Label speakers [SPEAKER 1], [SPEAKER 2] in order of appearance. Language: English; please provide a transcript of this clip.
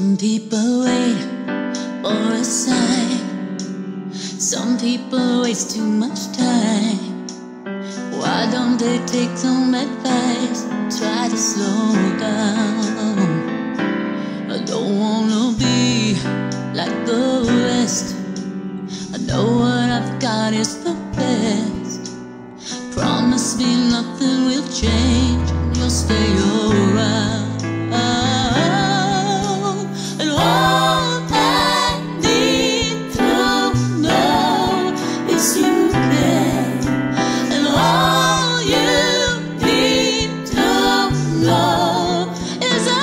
[SPEAKER 1] Some people wait for a sign. Some people waste too much time. Why don't they take some advice? Try to slow down. I don't wanna be like the rest. I know what I've got is the best. Promise me nothing will change, you'll stay.